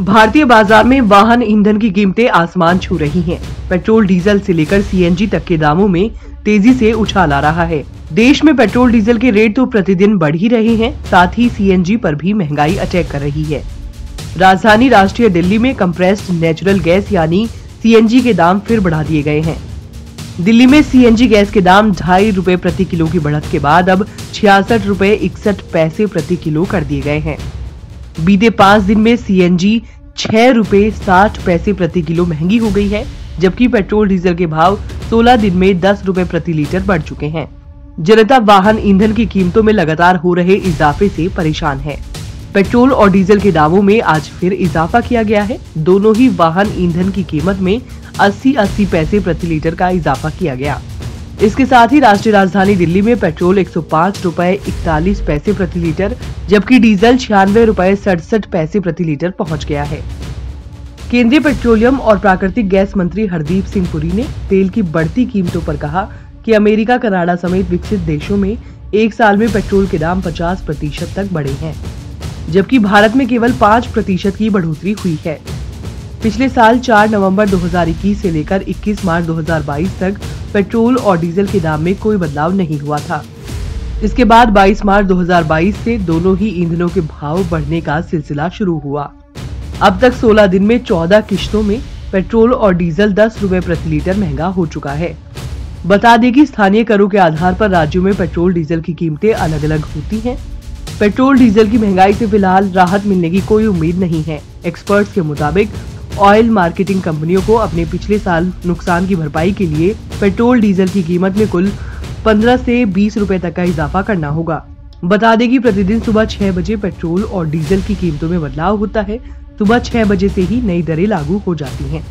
भारतीय बाज़ार में वाहन ईंधन की कीमतें आसमान छू रही हैं। पेट्रोल, डीजल से लेकर सीएनजी तक के दामों में तेज़ी से उछाल आ रहा है। देश में पेट्रोल, डीजल के रेट तो प्रतिदिन बढ़ ही रहे हैं, साथ ही सीएनजी पर भी महँगाई अटैक कर रही है। राजधानी राष्ट्रीय दिल्ली में कंप्रेस्ड नेचुरल गैस यानी सीएनजी के दाम फिर बढ़ा दिए गए हैं। दिल्ली में सीएनजी गैस के दाम ढाई रूपए प्रति किलो की बढ़त के बाद अब छियासठ रूपए इकसठ पैसे प्रति किलो कर दिए गए हैं। बीते पाँच दिन में सीएनजी छह रूपए साठ पैसे प्रति किलो महँगी हो गई है, जबकि पेट्रोल डीजल के भाव 16 दिन में दस रूपए प्रति लीटर बढ़ चुके हैं। जनता वाहन ईंधन की कीमतों में लगातार हो रहे इजाफे से परेशान है। पेट्रोल और डीजल के दामों में आज फिर इजाफा किया गया है। दोनों ही वाहन ईंधन की कीमत में 80-80 पैसे प्रति लीटर का इजाफा किया गया। इसके साथ ही राष्ट्रीय राजधानी दिल्ली में पेट्रोल एक सौ पाँच रूपए इकतालीस पैसे प्रति लीटर, जबकि डीजल छियानवे रूपए सड़सठ पैसे प्रति लीटर पहुँच गया है। केंद्रीय पेट्रोलियम और प्राकृतिक गैस मंत्री हरदीप सिंह पुरी ने तेल की बढ़ती कीमतों पर कहा कि अमेरिका, कनाडा समेत विकसित देशों में एक साल में पेट्रोल के दाम 50 प्रतिशत तक बढ़े हैं, जबकि भारत में केवल 5 प्रतिशत की बढ़ोतरी हुई है। पिछले साल 4 नवंबर 2021 से लेकर 21 मार्च 2022 तक पेट्रोल और डीजल के दाम में कोई बदलाव नहीं हुआ था। इसके बाद 22 मार्च 2022 से दोनों ही ईंधनों के भाव बढ़ने का सिलसिला शुरू हुआ। अब तक 16 दिन में 14 किश्तों में पेट्रोल और डीजल दस रूपए प्रति लीटर महँगा हो चुका है। बता दें कि स्थानीय करों के आधार पर राज्यों में पेट्रोल डीजल की कीमतें अलग अलग होती हैं। पेट्रोल डीजल की महँगाई से फ़िलहाल राहत मिलने की कोई उम्मीद नहीं है। एक्सपर्ट्स के मुताबिक ऑयल मार्केटिंग कंपनियों को अपने पिछले साल नुकसान की भरपाई के लिए पेट्रोल डीजल की कीमत में कुल 15 से 20 रुपए तक का इजाफा करना होगा। बता दें कि प्रतिदिन सुबह छह बजे पेट्रोल और डीजल की कीमतों में बदलाव होता है। सुबह छह बजे से ही नई दरें लागू हो जाती हैं।